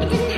Yeah.